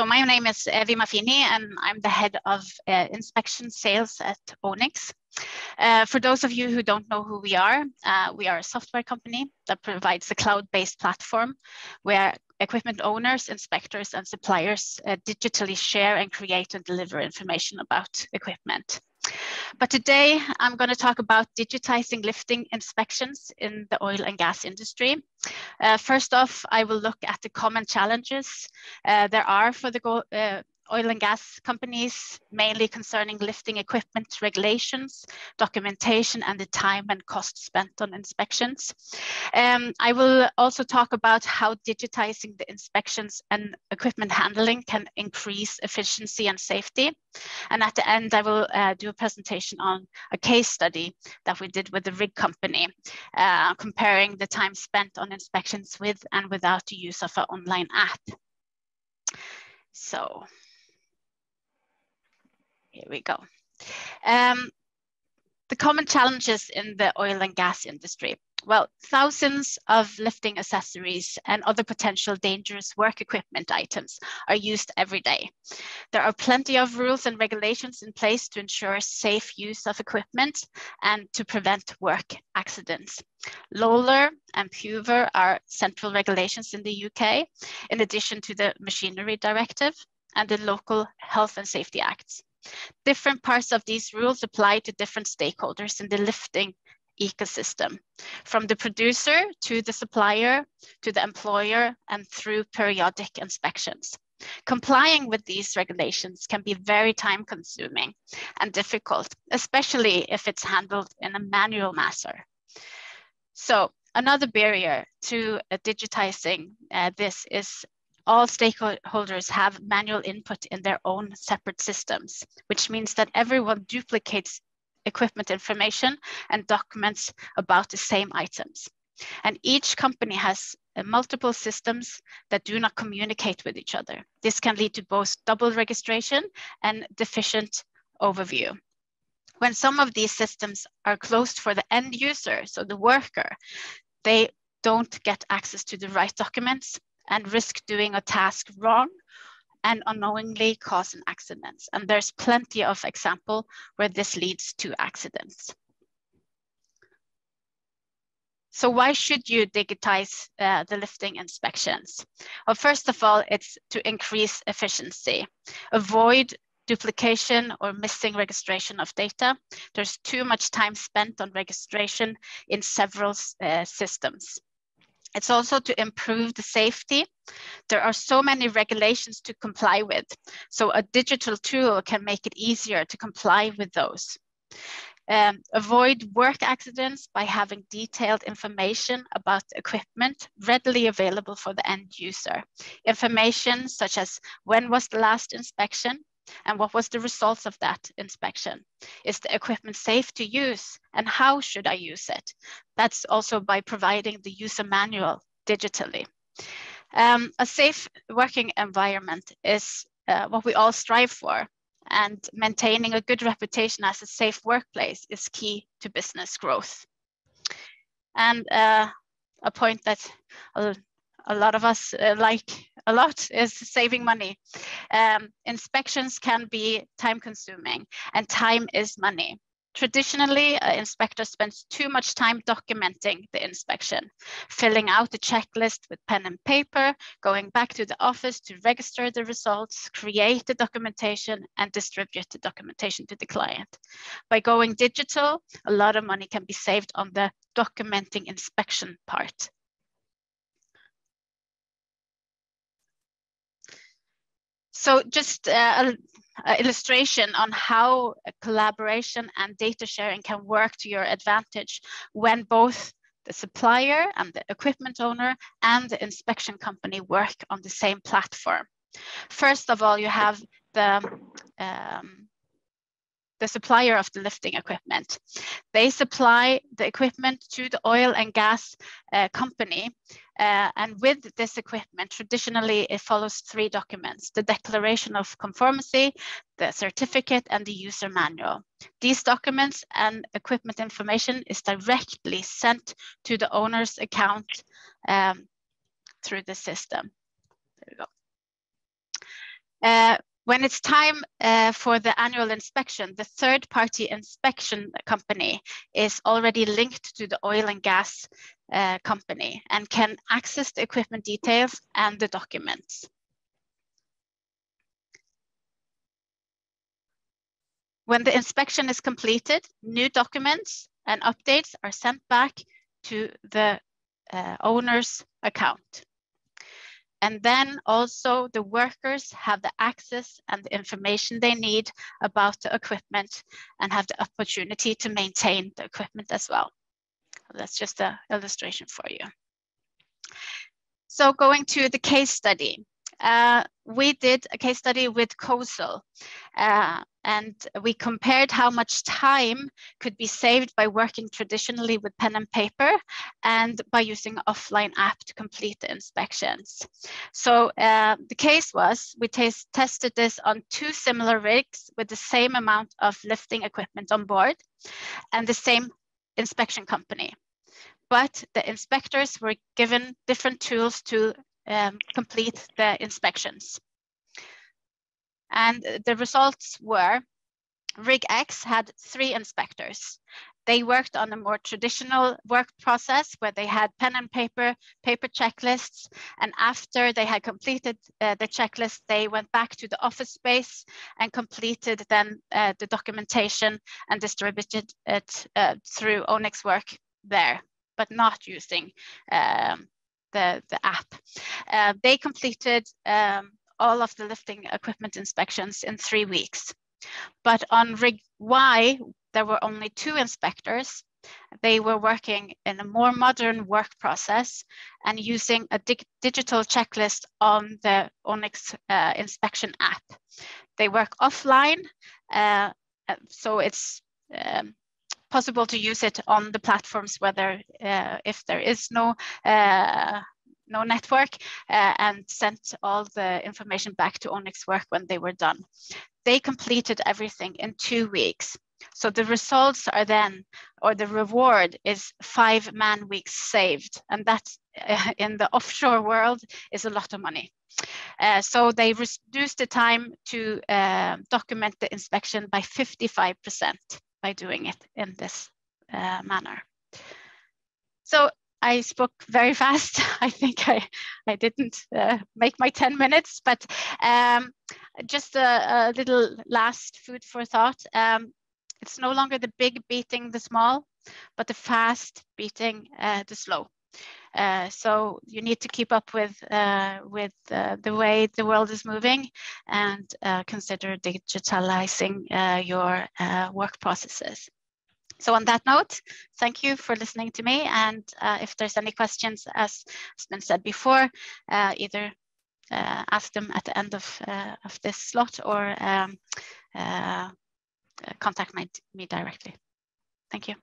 So my name is Evy Maffini, and I'm the head of uh, inspection sales at Onix. Uh, for those of you who don't know who we are, uh, we are a software company that provides a cloud-based platform where equipment owners, inspectors, and suppliers uh, digitally share and create and deliver information about equipment. But today I'm going to talk about digitizing lifting inspections in the oil and gas industry. Uh, first off, I will look at the common challenges uh, there are for the uh, oil and gas companies, mainly concerning lifting equipment regulations, documentation, and the time and cost spent on inspections. Um, I will also talk about how digitizing the inspections and equipment handling can increase efficiency and safety. And at the end, I will uh, do a presentation on a case study that we did with the rig company, uh, comparing the time spent on inspections with and without the use of an online app. So here we go. Um, the common challenges in the oil and gas industry. Well, thousands of lifting accessories and other potential dangerous work equipment items are used every day. There are plenty of rules and regulations in place to ensure safe use of equipment and to prevent work accidents. LOLER and PUWER are central regulations in the UK, in addition to the Machinery Directive and the local Health and Safety Acts. Different parts of these rules apply to different stakeholders in the lifting ecosystem, from the producer to the supplier to the employer and through periodic inspections. Complying with these regulations can be very time consuming and difficult, especially if it's handled in a manual manner. So another barrier to uh, digitizing uh, this is all stakeholders have manual input in their own separate systems, which means that everyone duplicates equipment information and documents about the same items. And each company has uh, multiple systems that do not communicate with each other. This can lead to both double registration and deficient overview. When some of these systems are closed for the end user, so the worker, they don't get access to the right documents and risk doing a task wrong and unknowingly cause an accident. And there's plenty of example where this leads to accidents. So why should you digitize uh, the lifting inspections? Well, first of all, it's to increase efficiency, avoid duplication or missing registration of data. There's too much time spent on registration in several uh, systems. It's also to improve the safety. There are so many regulations to comply with. So a digital tool can make it easier to comply with those. Um, avoid work accidents by having detailed information about equipment readily available for the end user. Information such as when was the last inspection, and what was the results of that inspection? Is the equipment safe to use and how should I use it? That's also by providing the user manual digitally. Um, a safe working environment is uh, what we all strive for and maintaining a good reputation as a safe workplace is key to business growth. And uh, a point that a lot of us uh, like a lot is saving money. Um, inspections can be time consuming and time is money. Traditionally, an inspector spends too much time documenting the inspection, filling out the checklist with pen and paper, going back to the office to register the results, create the documentation, and distribute the documentation to the client. By going digital, a lot of money can be saved on the documenting inspection part. So just uh, an illustration on how collaboration and data sharing can work to your advantage when both the supplier and the equipment owner and the inspection company work on the same platform. First of all, you have the um, the supplier of the lifting equipment. They supply the equipment to the oil and gas uh, company. Uh, and with this equipment, traditionally it follows three documents, the declaration of conformity, the certificate, and the user manual. These documents and equipment information is directly sent to the owner's account um, through the system. There we go. Uh, when it's time uh, for the annual inspection, the third party inspection company is already linked to the oil and gas uh, company and can access the equipment details and the documents. When the inspection is completed, new documents and updates are sent back to the uh, owner's account. And then also the workers have the access and the information they need about the equipment and have the opportunity to maintain the equipment as well. That's just an illustration for you. So going to the case study. Uh, we did a case study with COSL uh, and we compared how much time could be saved by working traditionally with pen and paper and by using offline app to complete the inspections. So uh, the case was we tested this on two similar rigs with the same amount of lifting equipment on board and the same inspection company. But the inspectors were given different tools to um, complete the inspections. And the results were Rig X had three inspectors. They worked on a more traditional work process where they had pen and paper, paper checklists. And after they had completed uh, the checklist, they went back to the office space and completed then uh, the documentation and distributed it uh, through Onix Work there, but not using um, the, the app. Uh, they completed um, all of the lifting equipment inspections in three weeks. But on rig Y, there were only two inspectors. They were working in a more modern work process and using a dig digital checklist on the Onix uh, inspection app. They work offline, uh, so it's um, possible to use it on the platforms whether uh, if there is no uh, no network uh, and sent all the information back to Onix Work when they were done. They completed everything in two weeks. So the results are then, or the reward is five man weeks saved. And that uh, in the offshore world is a lot of money. Uh, so they reduced the time to uh, document the inspection by 55% by doing it in this uh, manner. So I spoke very fast. I think I, I didn't uh, make my 10 minutes, but um, just a, a, little last food for thought. Um, it's no longer the big beating the small, but the fast beating uh, the slow. Uh, so you need to keep up with uh, with uh, the way the world is moving and uh, consider digitalizing uh, your work processes. So on that note, thank you for listening to me. And if there's any questions, as has been said before, either ask them at the end of, of this slot or um, contact my, me directly. Thank you.